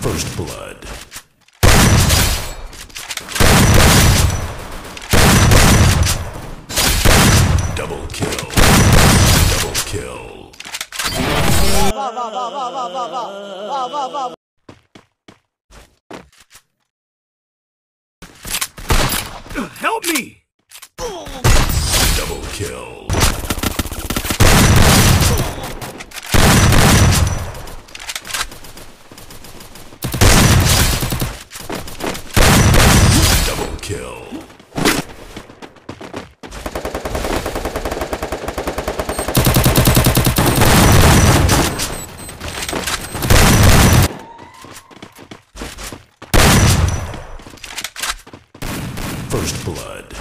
First blood. Double kill. Double kill. Help me! Double kill. Double kill. First blood.